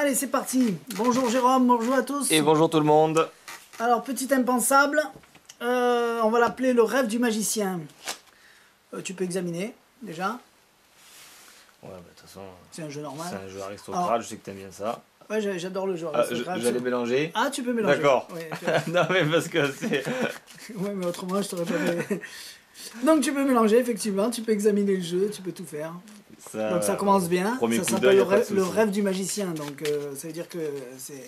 Allez, c'est parti. Bonjour Jérôme, bonjour à tous. Et bonjour tout le monde. Alors, petit impensable, euh, on va l'appeler le rêve du magicien. Euh, tu peux examiner, déjà. Ouais, bah, de toute façon, C'est un jeu c'est normal. un jeu aristocrate, Alors- je sais que t'aimes bien ça. Ouais, j'a- j'adore le jeu. Ah, je- aristocrate. J'allais mélanger. Ah, tu peux mélanger. D'accord. Ouais, non, mais parce que c'est. ouais, mais autrement, je t'aurais pas. Donc, tu peux mélanger, effectivement. Tu peux examiner le jeu, tu peux tout faire. Ça, Donc, ça commence bien. ça s'appelle le, rêve- le souci. rêve du magicien. Donc, euh, ça veut dire que c'est.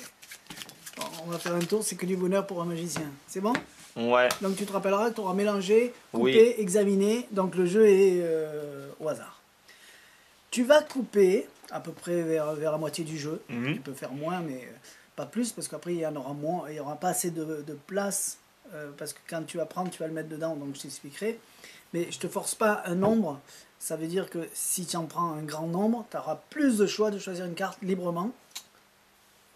On va faire un tour, c'est que du bonheur pour un magicien. C'est bon? Ouais. Donc tu te rappelleras que tu auras mélangé, coupé, Oui. examiné. Donc le jeu est euh, au hasard. Tu vas couper à peu près vers, vers la moitié du jeu. Mhm. Tu peux faire moins, mais euh, pas plus, parce qu'après il y en aura moins, il n'y aura pas assez de, de place. euh, parce que quand tu vas prendre, tu vas le mettre dedans, donc je t'expliquerai. Mais je te force pas un nombre. Ça veut dire que si tu en prends un grand nombre, tu auras plus de choix de choisir une carte librement.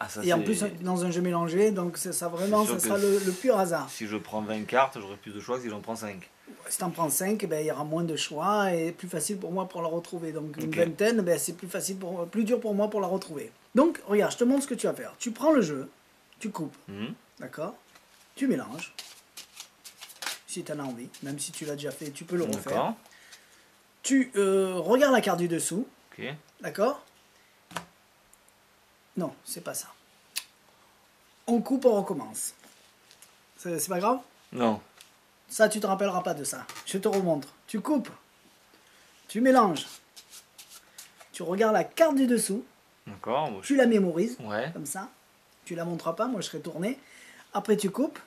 Ah, ça, Et en plus dans un jeu mélangé, donc c'est ça vraiment, ça sera le, le pur hasard. Si je prends 20 cartes, j'aurai plus de choix que si j'en prends 5. Si t'en prends 5, ben, il y aura moins de choix et plus facile pour moi pour la retrouver. Donc une Ok. vingtaine, ben, c'est plus facile pour, plus dur pour moi pour la retrouver. Donc regarde, je te montre ce que tu vas faire. Tu prends le jeu, tu coupes, Mhm. d'accord? Tu mélanges. Si tu en as envie, même si tu l'as déjà fait, tu peux le refaire. Tu euh, regardes la carte du dessous, Ok. d'accord? Non, c'est pas ça. On coupe, on recommence. C'est c'est pas grave? Non. Ça, tu te rappelleras pas de ça. Je te remontre. Tu coupes. Tu mélanges. Tu regardes la carte du dessous. D'accord. je- Tu la mémorises. Ouais. Comme ça. Tu la montres pas. Moi, je serai tourné. Après, tu coupes.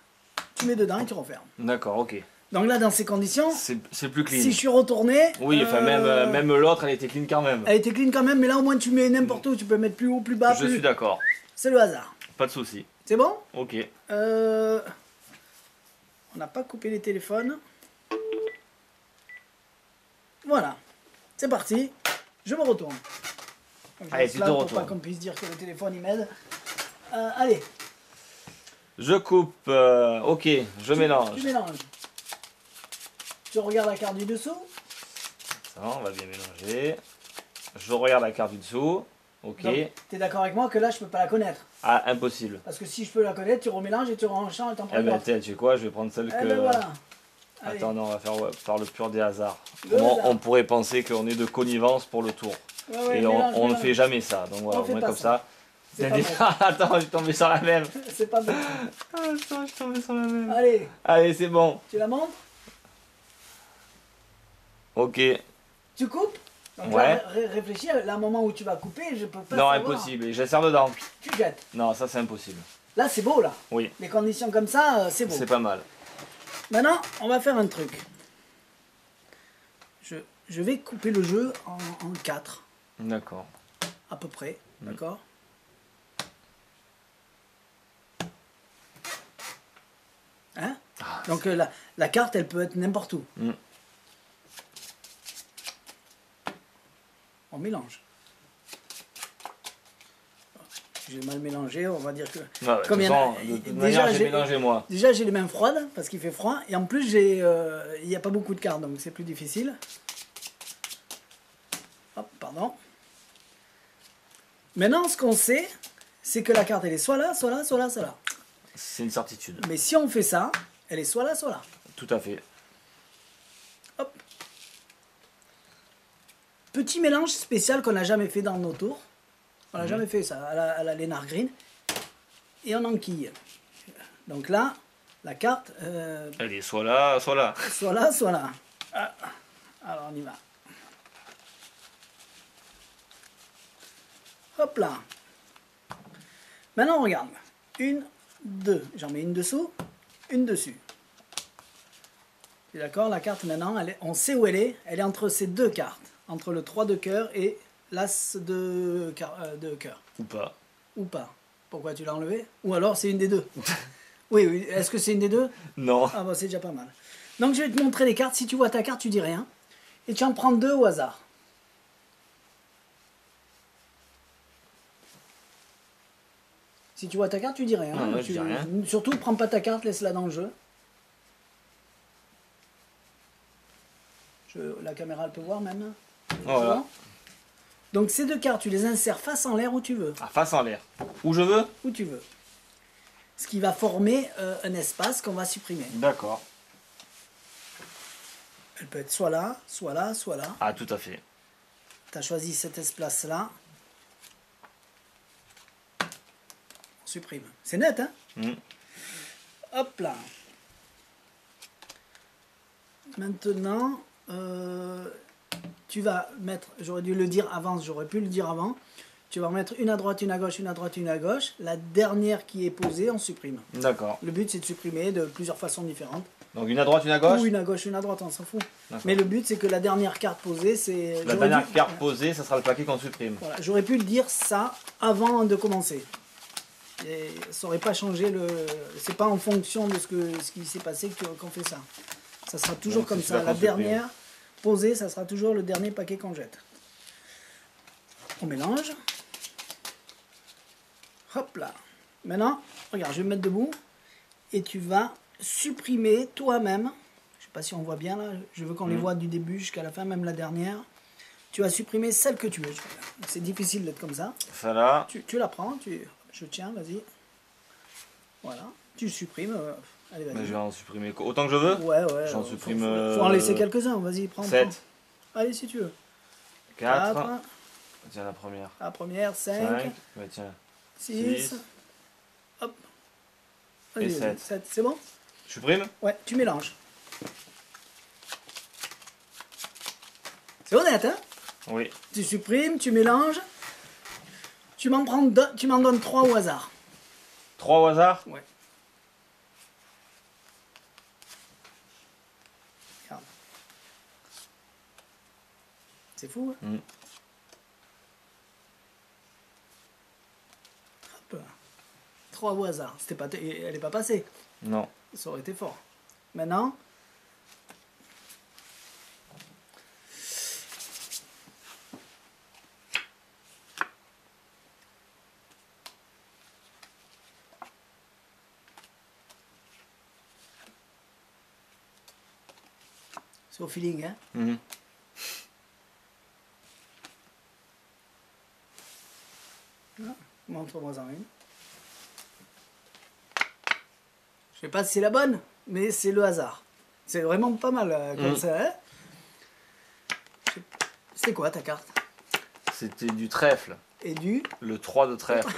Tu mets dedans et tu refermes. D'accord, ok. Donc là, dans ces conditions, C'est plus clean. si je suis retourné. Oui, enfin, euh, même, euh, même l'autre, elle était clean quand même. Elle était clean quand même, mais là, au moins, tu mets n'importe où. Tu peux mettre plus haut, plus bas. je plus- suis d'accord. C'est le hasard. Pas de souci. C'est bon? Ok. Euh, On n'a pas coupé les téléphones. Voilà. C'est parti. Je me retourne. Donc, je Allez, tu te pour retournes. pas qu'on puisse dire que le téléphone il m'aide. Euh, allez, Je coupe. euh, ok, je tu- mélange. Tu mélanges. Tu regardes la carte du dessous. Ça, on va bien mélanger. Je regarde la carte du dessous. Ok. Tu es d'accord avec moi que là je peux pas la connaître. Ah, impossible. Parce que si je peux la connaître, tu remélanges et tu renchanges et t'en prends Eh ben, tiens, tu sais quoi, je vais prendre celle Eh que. ben voilà. Attends, non, on va faire ouais, par le pur des hasards. On, on pourrait penser qu'on est de connivence pour le tour. Ouais, ouais, Et on, mélange, on ne fait jamais ça. Donc voilà, On au fait moins pas comme ça. pas. Attends, je suis tombé sur la même. C'est pas bon. Ah, attends, je suis tombé sur la même. Allez, Allez, c'est bon. tu la montres Ok. Tu coupes Donc Ouais. là, ré- réfléchis, là, au moment où tu vas couper, je peux pas non, savoir. impossible. J'insère dedans. Tu jettes. Non, ça c'est impossible. Là, c'est beau, là. Oui, Les conditions comme ça, euh, c'est beau. c'est pas mal. Maintenant, on va faire un truc. Je, je vais couper le jeu en, en 4, D'accord. à peu près. Mm. D'accord Hein? Ah, Donc euh, la, la carte, elle peut être n'importe où. Mm. On mélange. J'ai mal mélangé, on va dire que... Ouais, de Comme il en de toute déjà, j'ai mélangé moi. Déjà, j'ai les mains froides parce qu'il fait froid. Et en plus, j'ai, euh, il n'y a pas beaucoup de cartes, donc c'est plus difficile. Hop, pardon. Maintenant, ce qu'on sait, c'est que la carte, elle est soit là, soit là, soit là, soit là. C'est une certitude. Mais si on fait ça, elle est soit là, soit là. Tout à fait. Hop. Petit mélange spécial qu'on n'a jamais fait dans nos tours. On n'a jamais fait ça à la, à la Lénard Green. Et on enquille. Donc là, la carte, euh, Elle est soit là, soit là. soit là, soit là. Ah. Alors on y va. Hop là. Maintenant on regarde. Une, deux. J'en mets une dessous, une dessus. Tu es D'accord La carte maintenant, elle est- on sait où elle est. Elle est entre ces deux cartes. Entre le 3 de cœur et l'as de, euh, de cœur. Ou pas. Ou pas. Pourquoi tu l'as enlevé? Ou alors c'est une des deux. oui, oui. Est-ce que c'est une des deux? Non. ah bah c'est déjà pas mal. Donc je vais te montrer les cartes. Si tu vois ta carte, tu dis rien. Et tu en prends deux au hasard. Si tu vois ta carte, tu dis rien. Non, moi, je dis rien. Surtout, prends pas ta carte, laisse-la dans le jeu. Je- La caméra, elle peut voir même. Voilà. Bon Donc ces deux cartes, tu les insères face en l'air où tu veux. Ah, face en l'air. Où je veux Où tu veux. Ce qui va former euh, un espace qu'on va supprimer. D'accord. Elle peut être soit là, soit là, soit là. Ah, tout à fait. Tu as choisi cet espace-là. On supprime. C'est net, hein Hmm. Hop là. Maintenant, euh, tu vas mettre, j'aurais dû le dire avant, j'aurais pu le dire avant. Tu vas mettre une à droite, une à gauche, une à droite, une à gauche. La dernière qui est posée, on supprime. D'accord. Le but, c'est de supprimer de plusieurs façons différentes. Donc une à droite, une à gauche Ou une à gauche, une à droite, on s'en fout. Mais le but, c'est que la dernière carte posée, c'est. La dernière dû- carte posée, ça sera le paquet qu'on supprime. Voilà, j'aurais pu le dire ça avant de commencer. Et ça aurait pas changé le. C'est pas en fonction de ce, que, ce qui s'est passé qu'on fait ça. Ça sera toujours Donc, comme ça. La supprime. Posée, ça sera toujours le dernier paquet qu'on jette. On mélange. Hop là. Maintenant, regarde, je vais me mettre debout. Et tu vas supprimer toi-même. Je sais pas si on voit bien là. Je veux qu'on les Mhm. voit du début jusqu'à la fin, même la dernière. Tu vas supprimer celle que tu veux. C'est difficile d'être comme ça. Ça là. Tu, tu la prends, tu, je tiens, vas-y. Voilà. Tu supprimes. euh, allez, Mais vas-y. je vais en supprimer autant que je veux. Ouais, ouais. J'en euh, faut- supprime, Faut, faut en euh, laisser quelques-uns, vas-y, prends. 7, prends. Allez, si tu veux. 4. Quatre, Tiens, la première. La première, 5, 5. Ouais, tiens. 6. six. Hop. Et sept. sept, C'est bon? Je supprime? Ouais, tu mélanges. C'est honnête, hein? Oui. Tu supprimes, tu mélanges. Tu m'en prends deux- tu m'en donnes trois au hasard. 3 au hasard? Ouais. Regarde. C'est fou, hein? Mm. Hop. Trois au hasard. C'était pas, elle n'est pas passée. Non. Ça aurait été fort. Maintenant. C'est au feeling, hein Mhm. Montre-moi en une. Je sais pas si c'est la bonne, mais c'est le hasard. C'est vraiment pas mal euh, comme Mm. ça, hein C'était quoi ta carte? C'était du trèfle. Et du... Le 3 de trèfle.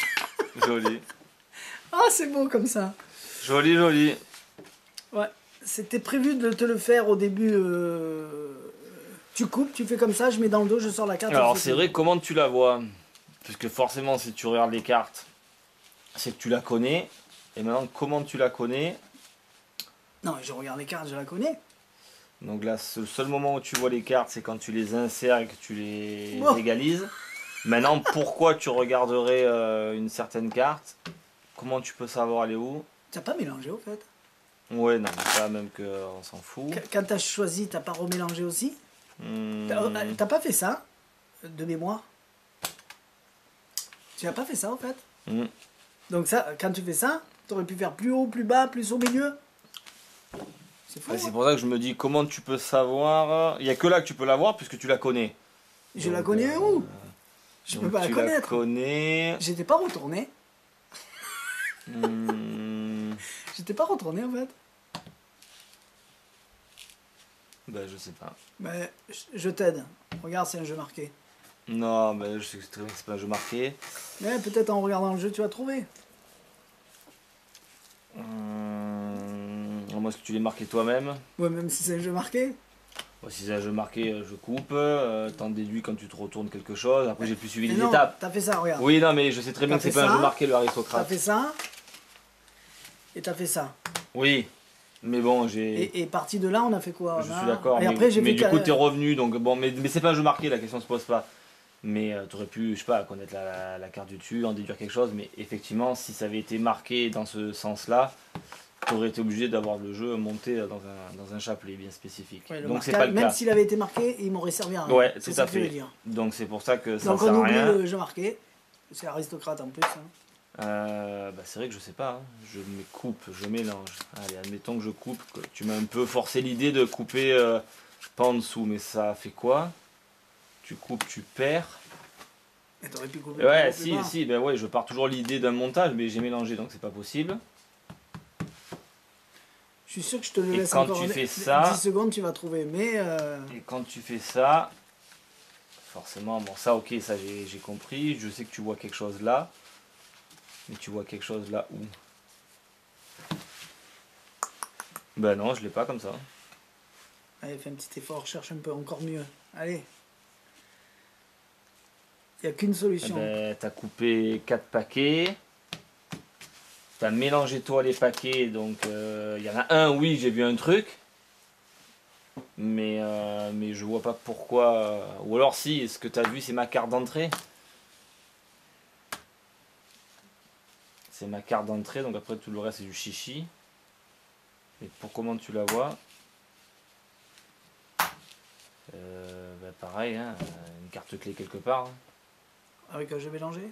joli. Ah, c'est beau comme ça Joli, joli. Ouais, c'était prévu de te le faire au début. euh, Tu coupes, tu fais comme ça, je mets dans le dos, je sors la carte. Alors c'est vrai, comment tu la vois? Parce que forcément, si tu regardes les cartes, c'est que tu la connais. Et maintenant, comment tu la connais? Non, je regarde les cartes, je la connais. Donc là, le seul moment où tu vois les cartes, c'est quand tu les insères et que tu les Oh. légalises. Maintenant, pourquoi tu regarderais euh, une certaine carte? Comment tu peux savoir elle est où? Tu n'as pas mélangé au fait? Ouais, non, mais ça, même qu'on s'en fout. Qu- Quand tu as choisi, t'as pas remélangé aussi? Hmm, T'as euh, t'as pas fait ça de mémoire? Tu n'as pas fait ça en fait? Hmm. Donc ça, quand tu fais ça, tu aurais pu faire plus haut, plus bas, plus au milieu? C'est fou. Ouais, c'est hein pour ça que je me dis comment tu peux savoir. Il n'y a que là que tu peux la voir puisque tu la connais. je la Donc, connais euh, où? Je donc peux pas la tu connaître. connais. J'étais pas retourné. Hmm, J'étais pas retourné en fait. ben, je sais pas. Mais je- je t'aide. Regarde, c'est un jeu marqué. Non, mais je sais très bien que c'est pas un jeu marqué. Mais peut-être en regardant le jeu, tu vas trouver. Hum, moi, est-ce que tu l'as marqué toi-même? Ouais, même si c'est un jeu marqué. Bon, Si c'est un jeu marqué, euh, je coupe. Euh, T'en déduis quand tu te retournes quelque chose. Après, j'ai plus suivi Mais les non, étapes. t'as fait ça, regarde. Oui, non, mais je sais très bien T'as que c'est pas un jeu marqué, le T'as aristocrate. fait ça. Et t'as fait ça. Oui, mais bon, j'ai. Et, et parti de là, on a fait quoi Je a- suis d'accord, mais, après, j'ai mais du coup t'es revenu, donc bon, mais, mais c'est pas un jeu marqué, la question se pose pas. Mais tu t'aurais pu, je sais pas, connaître la, la- la carte du dessus, en déduire quelque chose, mais effectivement, si ça avait été marqué dans ce sens-là, t'aurais été obligé d'avoir le jeu monté dans un, dans un chapelet bien spécifique. Ouais, donc c'est pas le même cas. s'il avait été marqué, il m'aurait servi à rien. Ouais, c'est tout à fait. dire. Donc c'est pour ça que ça Donc sert on oublie rien. le jeu marqué. C'est aristocrate en plus. hein. Euh, bah, c'est vrai que je sais pas, hein. je me coupe, je mélange. Allez, admettons que je coupe, que tu m'as un peu forcé l'idée de couper euh, pas en dessous, mais ça fait quoi? Tu coupes, tu perds. Et t'aurais pu couper Ouais, si, si, ben ouais, je pars toujours l'idée d'un montage, mais j'ai mélangé donc c'est pas possible. Je suis sûr que je te le Et laisse quand encore tu fais ça- 10 secondes, tu vas trouver. Mais euh, Et quand tu fais ça, forcément, bon, ça, ok, ça j'ai compris. Je sais que tu vois quelque chose là. Mais tu vois quelque chose là où? Ben non, je l'ai pas comme ça. allez, fais un petit effort, cherche un peu encore mieux. Allez. Il n'y a qu'une Eh solution. ben, t'as coupé 4 paquets. T'as mélangé toi les paquets, donc il y en a un, oui, j'ai vu un truc. Mais, euh, mais je vois pas pourquoi. euh, Ou alors si, ce que t'as vu, c'est ma carte d'entrée. C'est ma carte d'entrée, donc après tout le reste c'est du chichi. Et pour comment tu la vois euh, ben, Pareil, hein, une carte clé quelque part. Avec un jeu mélangé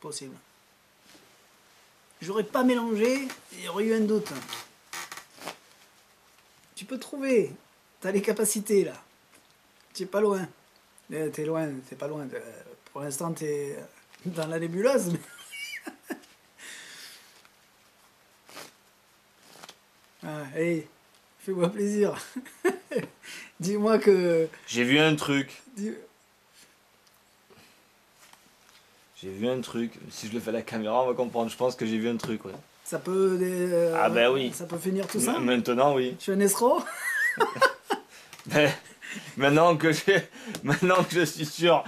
Possible. J'aurais pas mélangé, il y aurait eu un doute. Tu peux trouver. T'as les capacités là. Tu es pas loin. T'es loin, t'es pas loin. Pour l'instant, t'es dans la nébuleuse. ah, fais-moi plaisir. Dis-moi que. J'ai vu un truc. dis- J'ai vu un truc. Si je le fais à la caméra, on va comprendre. Je pense que j'ai vu un truc, ouais. Ça peut. euh, Ah ben oui. Ça peut finir tout ça. Maintenant, oui. Je suis un escroc Mais maintenant que j'ai, maintenant que je suis sûr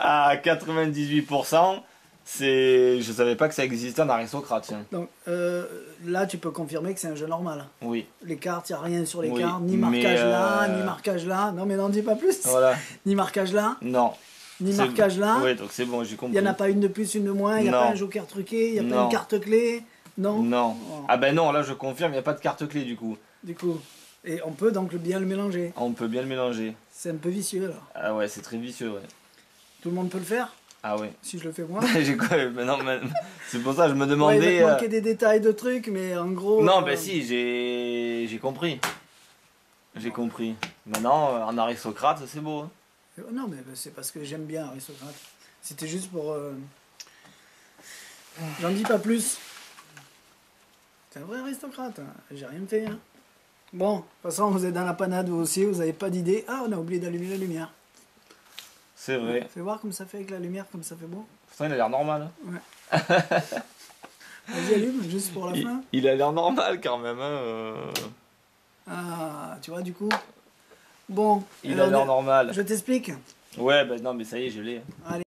à 98%, c'est, je savais pas que ça existait en aristocrate. Donc euh, là, tu peux confirmer que c'est un jeu normal. Oui. Les cartes, il n'y a rien sur les Oui, cartes, ni marquage là, euh, ni marquage là. Non, mais n'en dis pas plus. Voilà. Ni marquage là, Non. ni marquage là. Oui, donc c'est bon, j'ai Il compris. n'y en a pas une de plus, une de moins. Il n'y a Non. pas un joker truqué, il n'y a pas Non. une carte clé. Non. Non. Oh. Ah ben non, là je confirme, il n'y a pas de carte clé du coup. Du coup. Et on peut donc bien le mélanger. On peut bien le mélanger. C'est un peu vicieux alors. Ah ouais, c'est très vicieux, ouais. Tout le monde peut le faire Ah ouais. si je le fais moi. j'ai quoi C'est pour ça que je me Ouais, il demandais. va te euh, des détails de trucs, mais en gros. Non, euh, ben si, j'ai j'ai compris. J'ai compris. Maintenant, euh, en aristocrate, c'est beau. hein. Euh, Non, mais c'est parce que j'aime bien aristocrate. C'était juste pour. euh, J'en dis pas plus. C'est un vrai aristocrate. hein. J'ai rien fait. hein. Bon, de toute façon, vous êtes dans la panade vous aussi, vous n'avez pas d'idée. Ah, on a oublié d'allumer la lumière. C'est vrai. Fais voir comme ça fait avec la lumière, comme ça fait beau. Pourtant, il a l'air normal. hein. Vas-y, allume, juste pour la Il, fin. il a l'air normal quand même. hein, euh. Ah, tu vois, du coup. Bon, Il alors, a l'air normal. je t'explique. Ouais, ben non, mais ça y est, je l'ai. Allez.